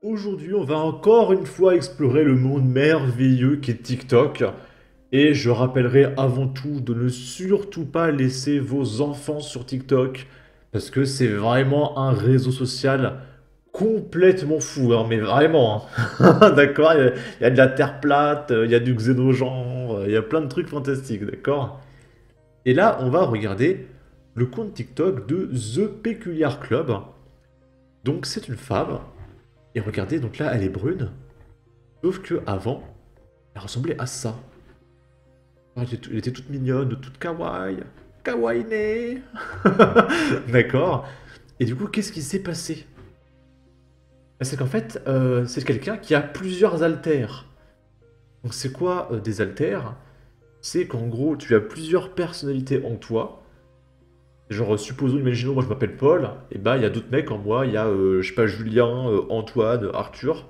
Aujourd'hui, on va encore une fois explorer le monde merveilleux qu'est TikTok. Et je rappellerai avant tout de ne surtout pas laisser vos enfants sur TikTok. Parce que c'est vraiment un réseau social complètement fou, hein, mais vraiment. hein. D'accord? Il y, a, de la Terre plate, il y a du xénogenre, il y a plein de trucs fantastiques, d'accord? Et là, on va regarder le compte TikTok de The Peculiar Club. Donc, c'est une femme. Et regardez, donc là, elle est brune. Sauf que avant, elle ressemblait à ça. Ah, Elle était, toute mignonne, toute kawaii. Kawaii D'accord. Et du coup, qu'est-ce qui s'est passé? Bah, C'est qu'en fait, euh, c'est quelqu'un qui a plusieurs haltères. Donc c'est quoi euh, des haltères? C'est qu'en gros, tu as plusieurs personnalités en toi. Genre, supposons, imaginons, moi je m'appelle Paul, et bah il y a d'autres mecs en moi, il y a, euh, je sais pas, Julien, euh, Antoine, Arthur.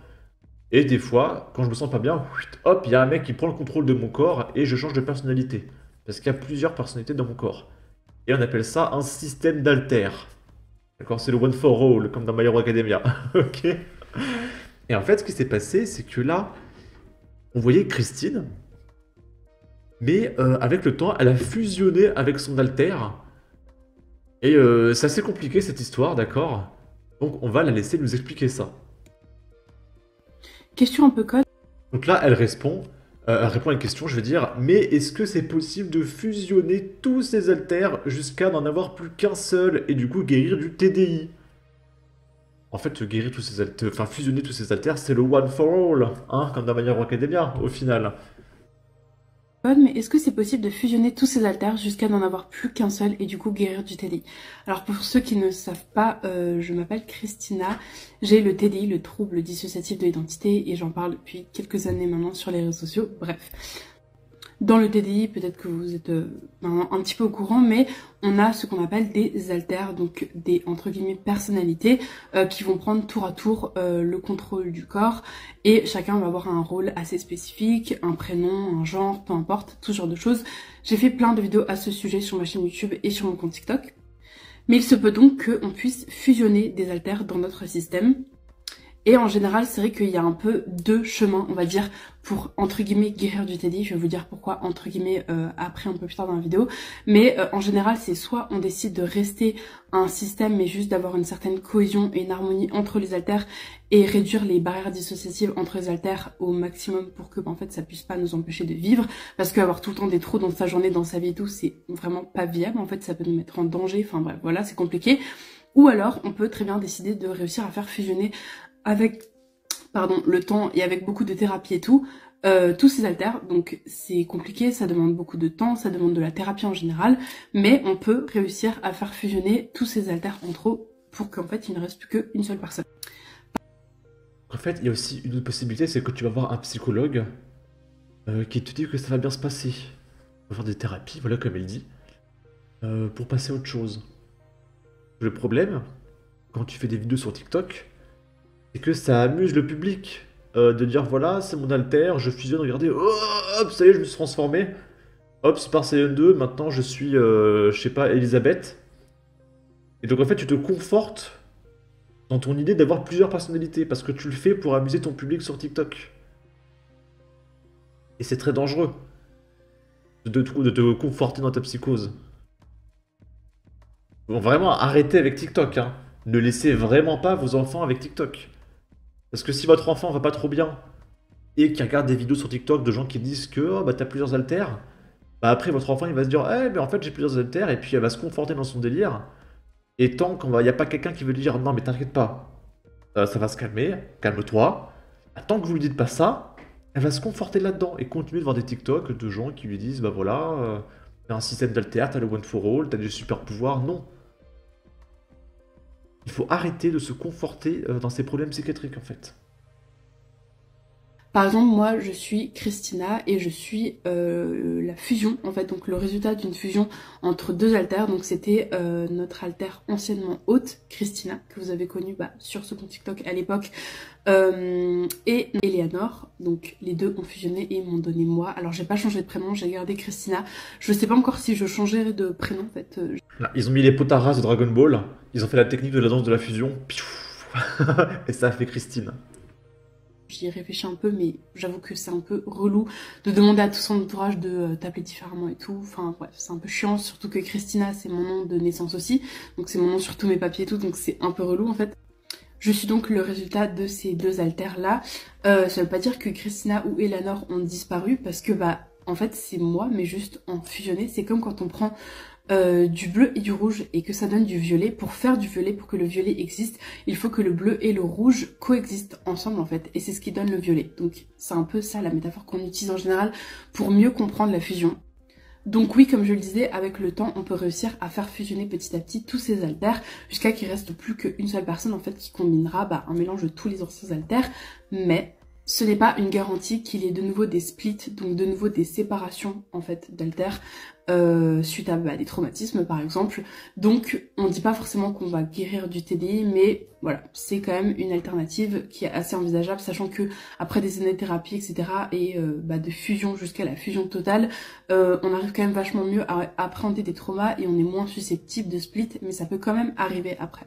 Et des fois, quand je me sens pas bien, hop, il y a un mec qui prend le contrôle de mon corps et je change de personnalité. Parce qu'il y a plusieurs personnalités dans mon corps. Et on appelle ça un système d'haltères. D'accord? C'est le one for all, comme dans My Hero Academia. Ok? Et en fait, ce qui s'est passé, c'est que là, on voyait Christine, mais euh, avec le temps, elle a fusionné avec son alter. Et euh, c'est assez compliqué cette histoire, d'accord? Donc on va la laisser nous expliquer ça. Question un peu code. Donc là, elle répond, euh, elle répond à une question, je veux dire, mais est-ce que c'est possible de fusionner tous ces haltères jusqu'à n'en avoir plus qu'un seul et du coup guérir du TDI? En fait, guérir tous ces haltères, enfin fusionner tous ces haltères, c'est le one for all, hein, comme dans Hero Academia, au final. Mais est-ce que c'est possible de fusionner tous ces haltères jusqu'à n'en avoir plus qu'un seul et du coup guérir du TDI? Alors pour ceux qui ne savent pas, euh, je m'appelle Christina, j'ai le TDI, le trouble dissociatif de l'identité, et j'en parle depuis quelques années maintenant sur les réseaux sociaux. Bref. Dans le TDI, peut-être que vous êtes euh, maintenant un petit peu au courant, mais on a ce qu'on appelle des alters, donc des entre guillemets personnalités euh, qui vont prendre tour à tour euh, le contrôle du corps et chacun va avoir un rôle assez spécifique, un prénom, un genre, peu importe, tout ce genre de choses. J'ai fait plein de vidéos à ce sujet sur ma chaîne YouTube et sur mon compte TikTok. Mais il se peut donc qu'on puisse fusionner des alters dans notre système. Et en général, c'est vrai qu'il y a un peu deux chemins, on va dire, pour entre guillemets guérir du TDI. Je vais vous dire pourquoi entre guillemets euh, après un peu plus tard dans la vidéo. Mais euh, en général, c'est soit on décide de rester un système, mais juste d'avoir une certaine cohésion et une harmonie entre les haltères et réduire les barrières dissociatives entre les haltères au maximum pour que, bah, en fait, ça puisse pas nous empêcher de vivre. Parce qu'avoir tout le temps des trous dans sa journée, dans sa vie et tout, c'est vraiment pas viable. En fait, ça peut nous mettre en danger. Enfin bref, voilà, c'est compliqué. Ou alors, on peut très bien décider de réussir à faire fusionner avec pardon, le temps et avec beaucoup de thérapie et tout, euh, tous ces haltères. Donc c'est compliqué, ça demande beaucoup de temps, ça demande de la thérapie en général, mais on peut réussir à faire fusionner tous ces haltères entre eux pour qu'en fait il ne reste plus qu'une seule personne. En fait, il y a aussi une autre possibilité, c'est que tu vas voir un psychologue euh, qui te dit que ça va bien se passer. On va faire des thérapies, voilà comme elle dit, euh, pour passer à autre chose. Le problème, quand tu fais des vidéos sur TikTok, c'est que ça amuse le public. euh, de dire voilà, c'est mon alter, je fusionne, regardez, oh, hop, ça y est, je me suis transformé. Hop, Saiyan 2, maintenant je suis, euh, je sais pas, Elisabeth. Et donc en fait, tu te confortes dans ton idée d'avoir plusieurs personnalités, parce que tu le fais pour amuser ton public sur TikTok. Et c'est très dangereux de te, de te conforter dans ta psychose. Bon, vraiment, arrêtez avec TikTok, hein. Ne laissez vraiment pas vos enfants avec TikTok. Parce que si votre enfant va pas trop bien, et qu'il regarde des vidéos sur TikTok de gens qui disent que oh, bah, t'as plusieurs haltères, bah après votre enfant il va se dire Eh, mais en fait j'ai plusieurs haltères, et puis elle va se conforter dans son délire. Et tant qu'il n'y a pas quelqu'un qui veut lui dire non mais t'inquiète pas, euh, ça va se calmer, calme-toi. Tant que vous lui dites pas ça, elle va se conforter là-dedans et continuer de voir des TikTok de gens qui lui disent bah voilà, euh, t'as un système d'alter, t'as le one for all, t'as des super pouvoirs. Non. Il faut arrêter de se conforter euh, dans ces problèmes psychiatriques en fait. Par exemple, moi, je suis Christina et je suis euh, la fusion, en fait, donc le résultat d'une fusion entre deux altères. Donc c'était euh, notre altère anciennement haute, Christina, que vous avez connue bah, sur ce compte TikTok à l'époque, euh, et Eleanor. Donc les deux ont fusionné et m'ont donné moi. Alors j'ai pas changé de prénom, j'ai gardé Christina. Je sais pas encore si je changerai de prénom, en fait. ils ont mis les potaras de Dragon Ball, ils ont fait la technique de la danse de la fusion, et ça a fait Christine. J'y réfléchis un peu, mais j'avoue que c'est un peu relou de demander à tout son entourage de euh, t'appeler différemment et tout. Enfin bref, c'est un peu chiant, surtout que Christina, c'est mon nom de naissance aussi. Donc c'est mon nom sur tous mes papiers et tout, donc c'est un peu relou en fait. Je suis donc le résultat de ces deux altères là. Euh, ça veut pas dire que Christina ou Eleanor ont disparu parce que bah en fait c'est moi mais juste en fusionné. C'est comme quand on prend euh, du bleu et du rouge et que ça donne du violet. Pour faire du violet, pour que le violet existe, il faut que le bleu et le rouge coexistent ensemble en fait. Et c'est ce qui donne le violet. Donc c'est un peu ça la métaphore qu'on utilise en général pour mieux comprendre la fusion. Donc oui, comme je le disais, avec le temps, on peut réussir à faire fusionner petit à petit tous ces altères jusqu'à qu'il reste plus qu'une seule personne en fait qui combinera bah, un mélange de tous les anciens altères. Mais ce n'est pas une garantie qu'il y ait de nouveau des splits, donc de nouveau des séparations en fait d'altères euh, suite à bah, des traumatismes par exemple. Donc on dit pas forcément qu'on va guérir du TDI, mais voilà, c'est quand même une alternative qui est assez envisageable, sachant que après des années de thérapie, etc. et euh, bah, de fusion jusqu'à la fusion totale, euh, on arrive quand même vachement mieux à appréhender des traumas et on est moins susceptible de split, mais ça peut quand même arriver après.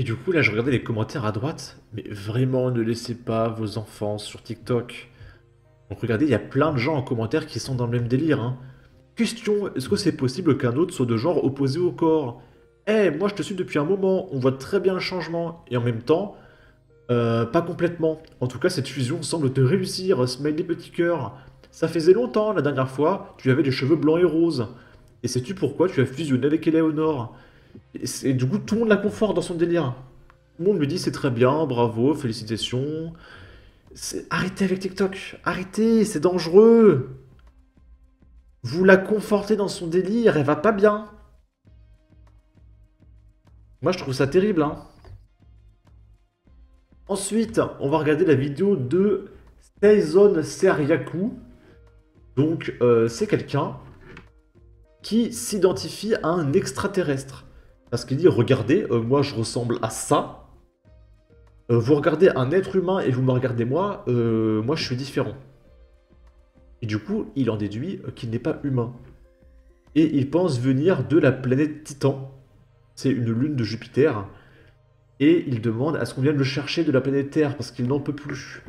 Et du coup, là, je regardais les commentaires à droite, mais vraiment, ne laissez pas vos enfants sur TikTok. Donc regardez, il y a plein de gens en commentaire qui sont dans le même délire. Hein. Question, est-ce que c'est possible qu'un autre soit de genre opposé au corps? Eh, moi je te suis depuis un moment, on voit très bien le changement. Et en même temps, euh, pas complètement. En tout cas, cette fusion semble te réussir, smiley petit cœur. Ça faisait longtemps, la dernière fois, tu avais les cheveux blancs et roses. Et sais-tu pourquoi tu as fusionné avec Eleonore? Et, du coup, tout le monde la conforte dans son délire. Tout le monde lui dit c'est très bien, bravo, félicitations. Arrêtez avec TikTok, arrêtez, c'est dangereux. Vous la confortez dans son délire, elle va pas bien. Moi, je trouve ça terrible. Hein. Ensuite, on va regarder la vidéo de Seizon Seriaku. Donc, euh, c'est quelqu'un qui s'identifie à un extraterrestre. Parce qu'il dit, regardez, euh, moi je ressemble à ça. Euh, vous regardez un être humain et vous me regardez moi, euh, moi je suis différent. Et du coup, il en déduit qu'il n'est pas humain. Et il pense venir de la planète Titan. C'est une lune de Jupiter. Et il demande à ce qu'on vienne le chercher de la planète Terre parce qu'il n'en peut plus.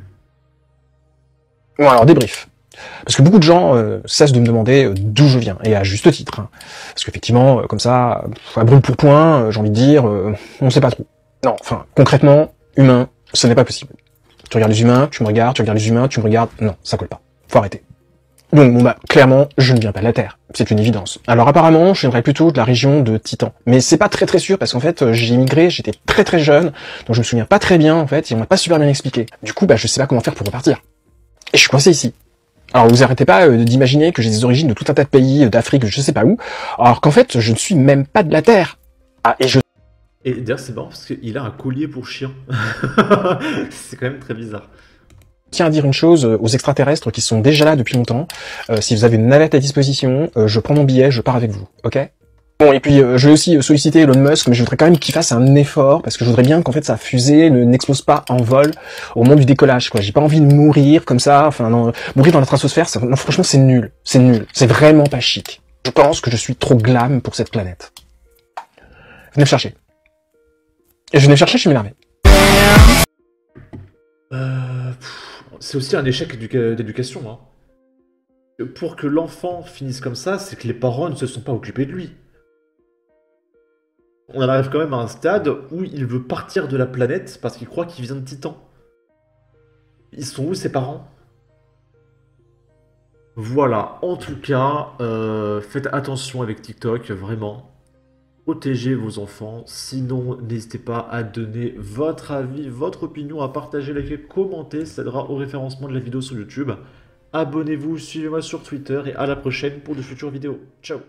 Bon alors débrief. Parce que beaucoup de gens euh, cessent de me demander euh, d'où je viens, et à juste titre. Hein. Parce qu'effectivement, euh, comme ça, à brûle pour point, j'ai envie de dire, on ne sait pas trop. Non, enfin, concrètement, humain, ce n'est pas possible. Tu regardes les humains, tu me regardes, tu regardes les humains, tu me regardes, non, ça colle pas. Faut arrêter. Donc bon bah clairement, je ne viens pas de la Terre, c'est une évidence. Alors apparemment, je viendrais plutôt de la région de Titan, mais c'est pas très très sûr parce qu'en fait j'ai immigré, j'étais très très jeune, donc je me souviens pas très bien en fait, et on m'a pas super bien expliqué. Du coup bah je sais pas comment faire pour repartir. Et je suis coincé ici. Alors vous arrêtez pas euh, d'imaginer que j'ai des origines de tout un tas de pays, euh, d'Afrique, je sais pas où, alors qu'en fait je ne suis même pas de la Terre. Ah, et je... Et d'ailleurs c'est marrant parce qu'il a un collier pour chien. c'est quand même très bizarre. Tiens à dire une chose euh, aux extraterrestres qui sont déjà là depuis longtemps. si vous avez une navette à disposition, je prends mon billet, je pars avec vous, ok? Bon, et puis euh, je vais aussi solliciter Elon Musk, mais je voudrais quand même qu'il fasse un effort, parce que je voudrais bien qu'en fait sa fusée ne n'explose pas en vol au moment du décollage, quoi. J'ai pas envie de mourir comme ça, enfin non, mourir dans la stratosphère, non, franchement c'est nul, c'est nul, c'est vraiment pas chic. Je pense que je suis trop glam pour cette planète. Venez me chercher. Et je venais me chercher, je suis m'énervé. Euh, c'est aussi un échec d'éducation. Hein. Pour que l'enfant finisse comme ça, c'est que les parents ne se sont pas occupés de lui on arrive quand même à un stade où il veut partir de la planète parce qu'il croit qu'il vient de Titan. Ils sont où ses parents? Voilà, en tout cas, euh, faites attention avec TikTok, vraiment. Protégez vos enfants, sinon n'hésitez pas à donner votre avis, votre opinion, à partager, liker, commenter, ça aidera au référencement de la vidéo sur YouTube. Abonnez-vous, suivez-moi sur Twitter et à la prochaine pour de futures vidéos. Ciao